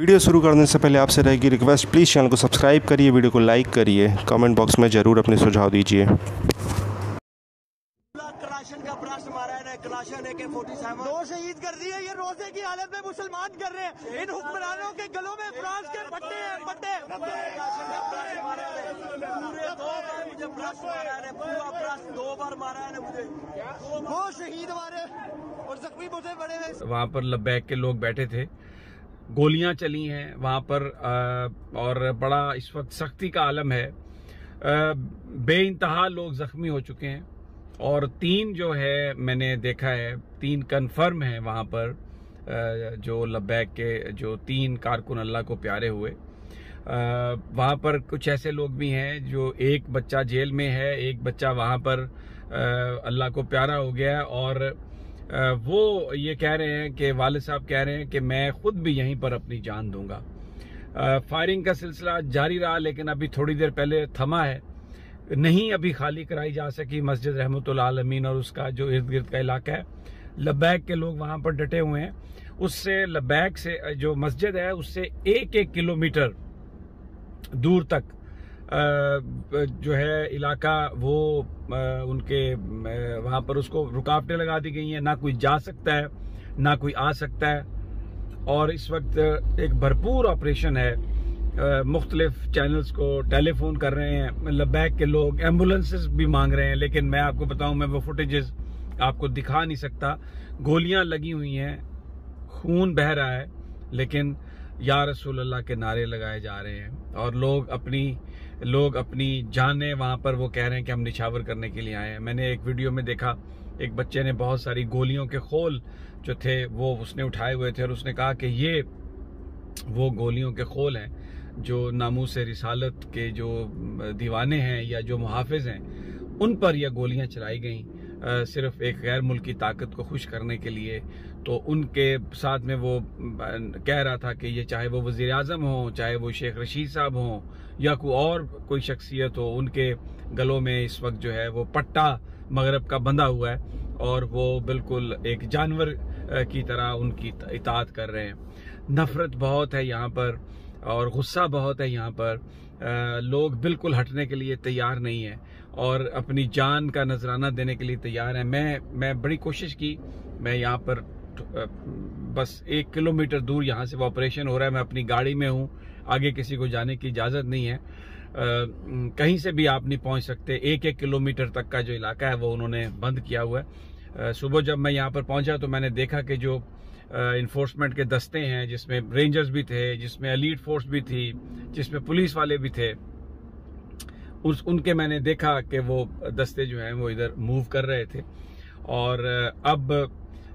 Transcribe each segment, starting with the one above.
Video शुरू करने से पहले आपसे रहेगी रिक्वेस्ट प्लीज़ चैनल को सब्सक्राइब करिए वीडियो को लाइक करिए कमेंट बॉक्स में ज़रूर अपने सुझाव दीजिए। कलाशन का प्रश्न मारा है कलाशन ए के फोर्टी सेवन। दो शहीद कर दिए ये रोज़े की हालत में मुसलमान कर रहे हैं। इन हुक्मरानों के गलों में फ्रांस के पट्टे हैं पट्टे। मारा है पूरे दो बार मुझे मारा है पूरा प्रश्न दो बार मारा है मुझे। वो शहीद हमारे और जख्मी मुझे बड़े वहाँ पर लब्बैक के लोग बैठे थे। गोलियाँ चली हैं, वहाँ पर और बड़ा इस वक्त सख्ती का आलम है। बे इंतहा लोग जख्मी हो चुके हैं, और तीन जो है, मैंने देखा है, तीन कन्फर्म है वहाँ पर जो लब्बैक के, जो तीन कारकुन अल्लाह को प्यारे हुए। वहाँ पर कुछ ऐसे लोग भी हैं जो एक बच्चा जेल में है, एक बच्चा वहाँ पर अल्लाह को प्यारा हो गया और वो ये कह रहे हैं कि वाल साहब कह रहे हैं कि मैं खुद भी यहीं पर अपनी जान दूँगा। फायरिंग का सिलसिला जारी रहा, लेकिन अभी थोड़ी देर पहले थमा है। नहीं अभी खाली कराई जा सकी मस्जिद रहमतुल्लाह आलमीन और उसका जो इर्द गिर्द का इलाका है। लब्बैक के लोग वहाँ पर डटे हुए हैं। उससे लब्बैक से, जो मस्जिद है, उससे एक एक किलोमीटर दूर तक जो है इलाका, वो उनके वहाँ पर उसको रुकावटें लगा दी गई हैं। ना कोई जा सकता है, ना कोई आ सकता है। और इस वक्त एक भरपूर ऑपरेशन है। मुख्तलिफ़ चैनल्स को टेलीफोन कर रहे हैं। लबैक के लोग एम्बुलेंसेस भी मांग रहे हैं, लेकिन मैं आपको बताऊँ, मैं वो फुटेजेस आपको दिखा नहीं सकता। गोलियाँ लगी हुई हैं, खून बह रहा है, लेकिन या रसूल अल्लाह के नारे लगाए जा रहे हैं। और लोग अपनी लोग अपनी जाने, वहाँ पर वो कह रहे हैं कि हम निछावर करने के लिए आए हैं। मैंने एक वीडियो में देखा, एक बच्चे ने बहुत सारी गोलियों के खोल जो थे, वो उसने उठाए हुए थे और उसने कहा कि ये वो गोलियों के खोल हैं, जो नामूस रिसालत के जो दीवाने हैं या जो मुहाफ़ हैं, उन पर यह गोलियाँ चलाई गई। सिर्फ़ एक गैर मुल्की ताकत को खुश करने के लिए तो उनके साथ में वो कह रहा था कि ये चाहे वो वज़ीर अजम हों, चाहे वो शेख रशीद साहब हों, या कोई और कोई शख्सियत हो, उनके गलों में इस वक्त जो है वो पट्टा मगरब का बंधा हुआ है, और वो बिल्कुल एक जानवर की तरह उनकी इतात कर रहे हैं। नफरत बहुत है यहाँ पर, और गुस्सा बहुत है यहाँ पर लोग बिल्कुल हटने के लिए तैयार नहीं है और अपनी जान का नजराना देने के लिए तैयार है। मैं मैं बड़ी कोशिश की मैं यहाँ पर बस एक किलोमीटर दूर यहाँ से वो ऑपरेशन हो रहा है मैं अपनी गाड़ी में हूँ आगे किसी को जाने की इजाज़त नहीं है। अ, कहीं से भी आप नहीं पहुँच सकते एक एक किलोमीटर तक का जो इलाका है वो उन्होंने बंद किया हुआ है। सुबह जब मैं यहाँ पर पहुँचा तो मैंने देखा कि जो इन्फोर्समेंट के दस्ते हैं जिसमें रेंजर्स भी थे जिसमें एलीट फोर्स भी थी जिसमें पुलिस वाले भी थे। उस उनके मैंने देखा कि वो दस्ते जो हैं वो इधर मूव कर रहे थे। और अब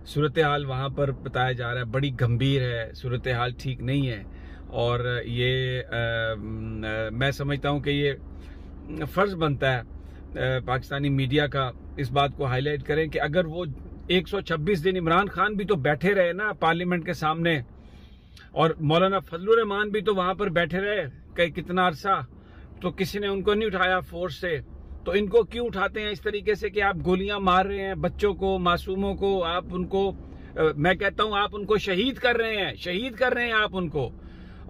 सूरत हाल वहाँ पर बताया जा रहा है बड़ी गंभीर है सूरत हाल ठीक नहीं है। और ये आ, मैं समझता हूँ कि ये फ़र्ज़ बनता है पाकिस्तानी मीडिया का इस बात को हाईलाइट करें कि अगर वो 126 दिन इमरान खान भी तो बैठे रहे ना पार्लियामेंट के सामने। और मौलाना फजल रहमान भी तो वहाँ पर बैठे रहे, कई कितना अरसा। तो किसी ने उनको नहीं उठाया फोर्स से। तो इनको क्यों उठाते हैं इस तरीके से कि आप गोलियाँ मार रहे हैं बच्चों को, मासूमों को, आप उनको मैं कहता हूँ आप उनको शहीद कर रहे हैं, शहीद कर रहे हैं आप उनको।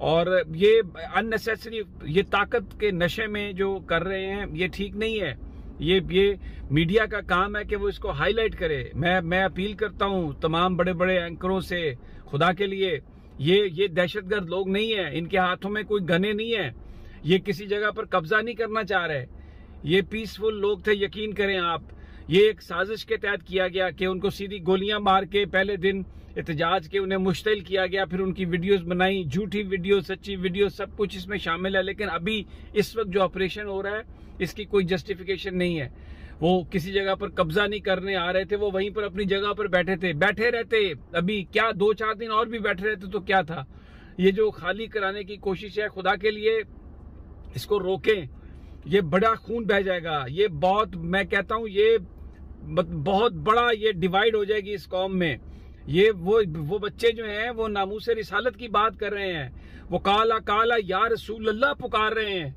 और ये अननेसेसरी, ये ताकत के नशे में जो कर रहे हैं, ये ठीक नहीं है। ये ये मीडिया का काम है कि वो इसको हाईलाइट करे। मैं मैं अपील करता हूँ तमाम बड़े बड़े एंकरों से, खुदा के लिए, ये ये दहशतगर्द लोग नहीं है। इनके हाथों में कोई गने नहीं है। ये किसी जगह पर कब्जा नहीं करना चाह रहे। ये पीसफुल लोग थे, यकीन करें आप। ये एक साजिश के तहत किया गया कि उनको सीधी गोलियाँ मार के पहले दिन एहतजाज के उन्हें मुश्तिल किया गया, फिर उनकी वीडियोस बनाई, झूठी वीडियो सच्ची वीडियो सब कुछ इसमें शामिल है, लेकिन अभी इस वक्त जो ऑपरेशन हो रहा है, इसकी कोई जस्टिफिकेशन नहीं है। वो किसी जगह पर कब्जा नहीं करने आ रहे थे, वो वहीं पर अपनी जगह पर बैठे थे। बैठे रहते, अभी क्या दो चार दिन और भी बैठे रहते तो क्या था? ये जो खाली कराने की कोशिश है, खुदा के लिए इसको रोकें। ये बड़ा खून बह जाएगा। ये बहुत, मैं कहता हूँ, ये बहुत बड़ा ये डिवाइड हो जाएगी इस कौम में। ये वो वो बच्चे जो हैं, वो नामूस रिसालत की बात कर रहे हैं। वो काला काला या रसूल अल्लाह पुकार रहे हैं।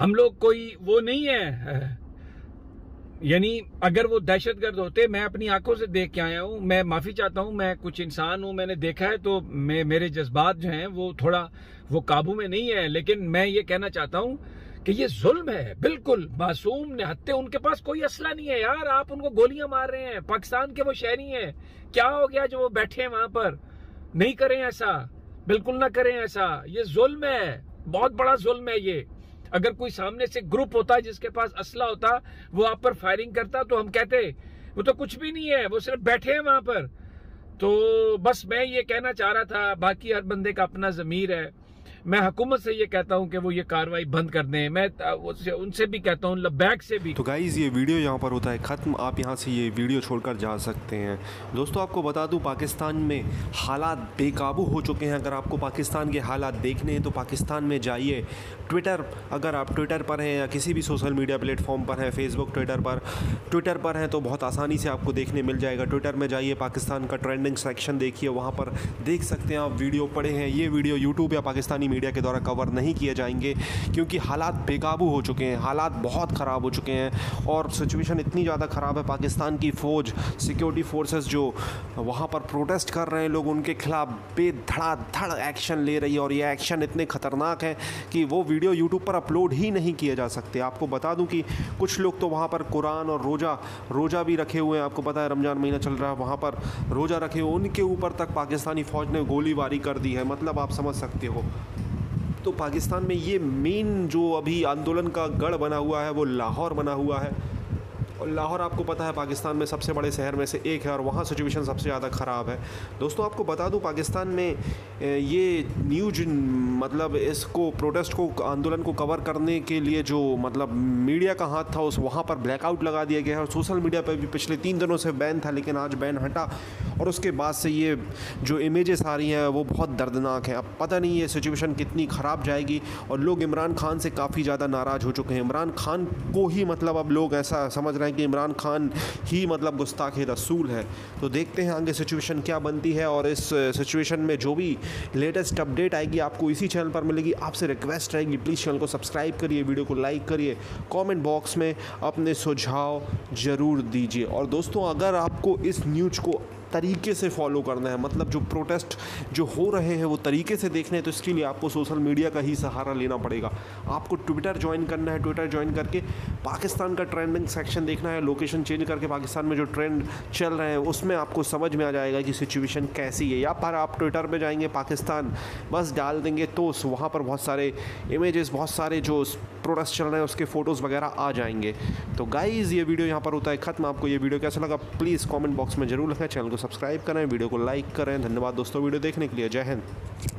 हम लोग कोई वो नहीं है। यानी अगर वो दहशतगर्द होते, मैं अपनी आँखों से देख के आया हूँ। मैं माफ़ी चाहता हूँ, मैं कुछ इंसान हूँ, मैंने देखा है तो मैं, मेरे जज्बात जो हैं, वो थोड़ा, वो काबू में नहीं है। लेकिन मैं ये कहना चाहता हूँ कि ये जुल्म है। बिल्कुल, मासूम ने हत्ते उनके पास कोई असला नहीं है यार। आप उनको गोलियाँ मार रहे हैं। पाकिस्तान के वो शहरी हैं। क्या हो गया जो वो बैठे हैं वहाँ पर? नहीं करें ऐसा। बिल्कुल ना करें ऐसा। ये जुल्म है। बहुत बड़ा जुल्म है ये। अगर कोई सामने से ग्रुप होता, जिसके पास असला होता, वो आप पर फायरिंग करता तो हम कहते, वो तो कुछ भी नहीं है। वो सिर्फ़ बैठे हैं वहाँ पर। तो बस मैं ये कहना चाह रहा था, बाकी हर बंदे का अपना जमीर है। मैं हुकूमत से ये कहता हूँ कि वो ये कार्रवाई बंद कर दें। मैं उनसे भी कहता हूँ लबैक से भी। तो गाइज़ ये वीडियो यहाँ पर होता है ख़त्म। आप यहाँ से ये वीडियो छोड़कर जा सकते हैं। दोस्तों, आपको बता दूँ, पाकिस्तान में हालात बेकाबू हो चुके हैं। अगर आपको पाकिस्तान के हालात देखने हैं तो पाकिस्तान में जाइए। ट्विटर अगर आप ट्विटर पर हैं या किसी भी सोशल मीडिया प्लेटफॉर्म पर हैं फेसबुक ट्विटर पर ट्विटर पर हैं तो बहुत आसानी से आपको देखने मिल जाएगा। ट्विटर में जाइए, पाकिस्तान का ट्रेंडिंग सेक्शन देखिए, वहाँ पर देख सकते हैं आप वीडियो पड़े हैं। ये वीडियो यूट्यूब या पाकिस्तानी मीडिया के द्वारा कवर नहीं किए जाएँगे, क्योंकि हालात बेकाबू हो चुके हैं, हालात बहुत ख़राब हो चुके हैं और सिचुएशन इतनी ज़्यादा ख़राब है पाकिस्तान की फ़ौज सिक्योरिटी फोर्सेस जो वहाँ पर प्रोटेस्ट कर रहे हैं लोग, उनके खिलाफ बेधड़ाधड़ एक्शन ले रही है और ये एक्शन इतने ख़तरनाक हैं कि वो वीडियो यूट्यूब पर अपलोड ही नहीं किए जा सकते। आपको बता दूँ कि कुछ लोग तो वहाँ पर कुरान और रोज़ा रोज़ा भी रखे हुए हैं। आपको पता है रमज़ान महीना चल रहा है, वहाँ पर रोज़ा रखे हुए उनके ऊपर तक पाकिस्तानी फ़ौज ने गोलीबारी कर दी है मतलब आप समझ सकते हो। तो पाकिस्तान में ये मेन जो अभी आंदोलन का गढ़ बना हुआ है, वो लाहौर बना हुआ है। और लाहौर आपको पता है, पाकिस्तान में सबसे बड़े शहर में से एक है और वहाँ सिचुएशन सबसे ज़्यादा ख़राब है। दोस्तों, आपको बता दूँ, पाकिस्तान में ये न्यूज़ मतलब इसको प्रोटेस्ट को, आंदोलन को कवर करने के लिए जो मतलब मीडिया का हाथ था, उस वहाँ पर ब्लैकआउट लगा दिया गया है। और सोशल मीडिया पर भी पिछले तीन दिनों से बैन था, लेकिन आज बैन हटा। और उसके बाद से ये जो इमेजेस आ रही हैं, वो बहुत दर्दनाक हैं। अब पता नहीं ये सिचुएशन कितनी ख़राब जाएगी। और लोग इमरान खान से काफ़ी ज़्यादा नाराज़ हो चुके हैं। इमरान खान को ही मतलब अब लोग ऐसा समझ रहे कि इमरान खान ही मतलब गुस्ताख रसूल है। तो देखते हैं आगे सिचुएशन क्या बनती है और इस सिचुएशन में जो भी लेटेस्ट अपडेट आएगी आपको इसी चैनल पर मिलेगी। आपसे रिक्वेस्ट रहेगी प्लीज़ चैनल को सब्सक्राइब करिए वीडियो को लाइक करिए। कॉमेंट बॉक्स में अपने सुझाव ज़रूर दीजिए। और दोस्तों, अगर आपको इस न्यूज़ को तरीके से फॉलो करना है। मतलब जो प्रोटेस्ट जो हो रहे हैं, वो तरीके से देखने हैं तो इसके लिए आपको सोशल मीडिया का ही सहारा लेना पड़ेगा। आपको ट्विटर ज्वाइन करना है। ट्विटर ज्वाइन करके पाकिस्तान का ट्रेंडिंग सेक्शन देखना है। लोकेशन चेंज करके पाकिस्तान में जो ट्रेंड चल रहे हैं, उसमें आपको समझ में आ जाएगा कि सिचुएशन कैसी है। या पर आप ट्विटर पर जाएँगे, पाकिस्तान, बस डाल देंगे तो वहाँ पर बहुत सारे इमेजेस बहुत सारे जो प्रोटेस्ट चल रहे हैं, उसके फ़ोटोज़ वगैरह आ जाएँगे। तो गाइज़ ये वीडियो यहाँ पर होता है ख़त्म। आपको ये वीडियो कैसा लगा प्लीज़ कॉमेंट बॉक्स में ज़रूर लिखें। चैनल को सब्सक्राइब करें, वीडियो को लाइक करें। धन्यवाद दोस्तों, वीडियो देखने के लिए। जय हिंद।